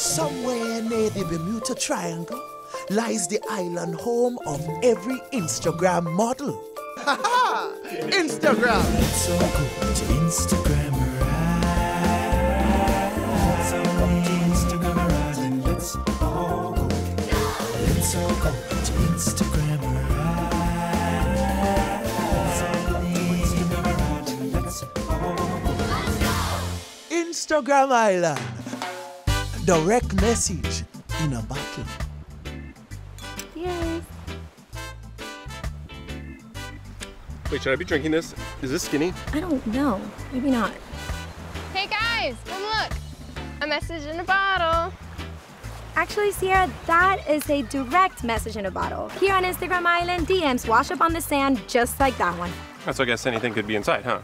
Somewhere near the Bermuda Triangle lies the island home of every Instagram model. Instagram! Let's all go to Instagram Let's all go to Instagram and let's all go. Let's all go to Instagram Let's all go to Instagram and let's all go. Instagram Island. Direct message in a bottle. Yay. Wait, should I be drinking this? Is this skinny? I don't know. Maybe not. Hey guys, come look. A message in a bottle. Actually, Sierra, that is a direct message in a bottle. Here on Instagram Island, DMs wash up on the sand just like that one. That's so I guess anything could be inside, huh?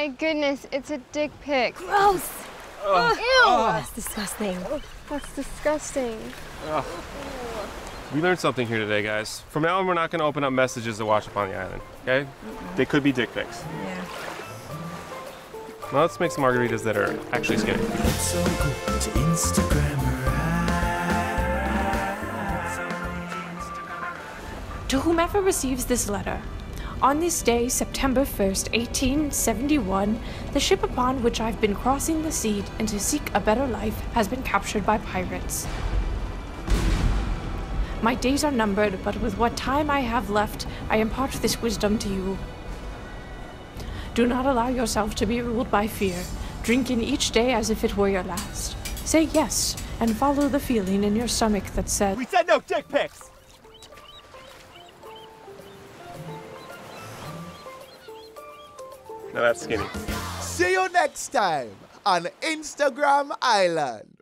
My goodness, it's a dick pic. Gross! Ew! That's disgusting. That's disgusting. We learned something here today, guys. From now on, we're not going to open up messages to watch up on the island, okay? They could be dick pics. Yeah. Now let's make some margaritas that are actually skinny. Let's all go to Instagram To whomever receives this letter, on this day, September 1st, 1871, the ship upon which I've been crossing the sea and to seek a better life has been captured by pirates. My days are numbered, but with what time I have left, I impart this wisdom to you. Do not allow yourself to be ruled by fear. Drink in each day as if it were your last. Say yes, and follow the feeling in your stomach that says, We said no dick pics. Now that's skinny. See you next time on Instagram Island.